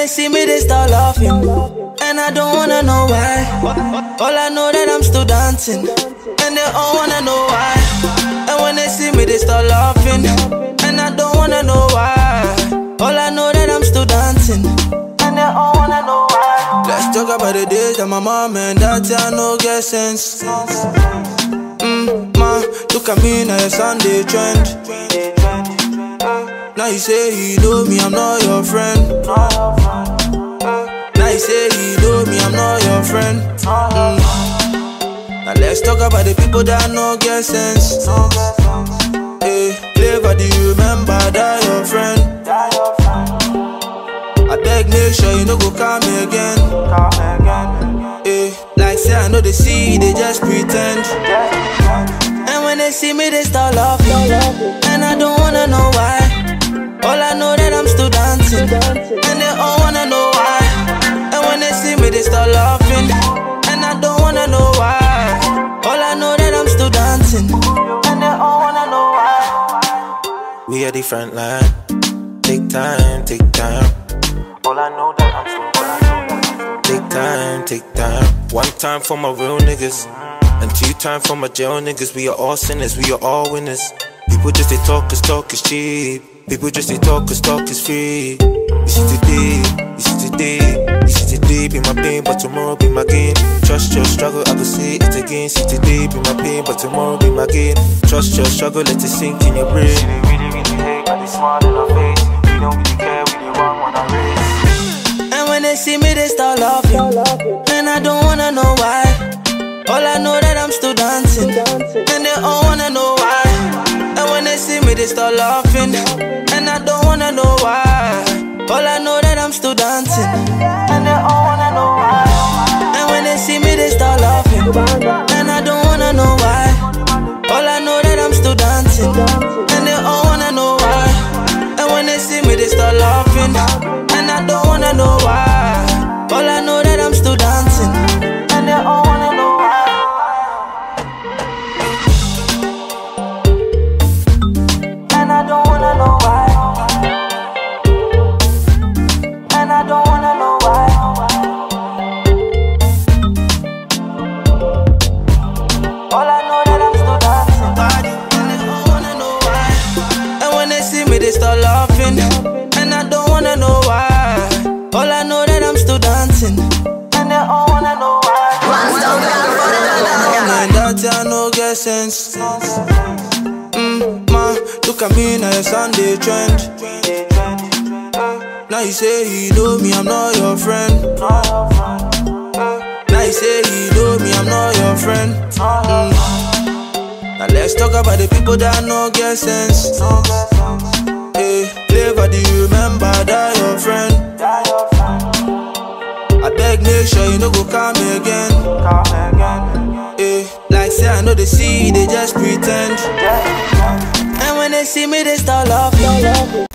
they see me, they start laughing. And I don't wanna know why. All I know that I'm still dancing. And they all wanna know why. And when they see me, they start laughing. And I don't wanna know why. All I know that I'm still dancing. And they all wanna know why. Let's talk about the days that my mom and dad say I no get sense. Mm, ma, look at me now, your Sunday trend. Now you say you know me, I'm not your friend. Now you say you know me, I'm not your friend. Mm. Now let's talk about the people that no get sense. Hey, flavor, do you remember that your friend? I beg, make sure you no go call me again. Hey, like say I know they see, they just pretend. And when they see me, they start laughing. And they all wanna know why. And when they see me, they start laughing. And I don't wanna know why. All I know that I'm still dancing. And they all wanna know why. We are the front line. Take time, take time. All I know that I'm still dancing. Take time, take time. One time for my real niggas. And two time for my jail niggas. We are all sinners, we are all winners. People just they talk cause talk is cheap. People just they talk cause talk is free. You see today, you see today, you see today be my pain, but tomorrow be my gain. Trust your struggle, I will say it again. See today be my pain, but tomorrow be my gain. Trust your struggle, let it sink in your brain. They really, really hate, got this smile in our face. We don't really care, we the one wanna race. And when they see me, they start laughing. Start laughing. And I don't wanna know why. All I know that I'm still dancing. And they all wanna know why. All I know that I'm still dancing. And they all wanna know why. One stone down for the And that I no get sense. Mm, ma, look at me now, your Sunday trend. Now you say you know me, I'm not your friend. Now you say you know me, I'm not your friend. Mm. Now let's talk about the people that no get sense. Hey, flavor, do you remember that Hey, like say I know they see, they just pretend. And when they see me, they start laughing.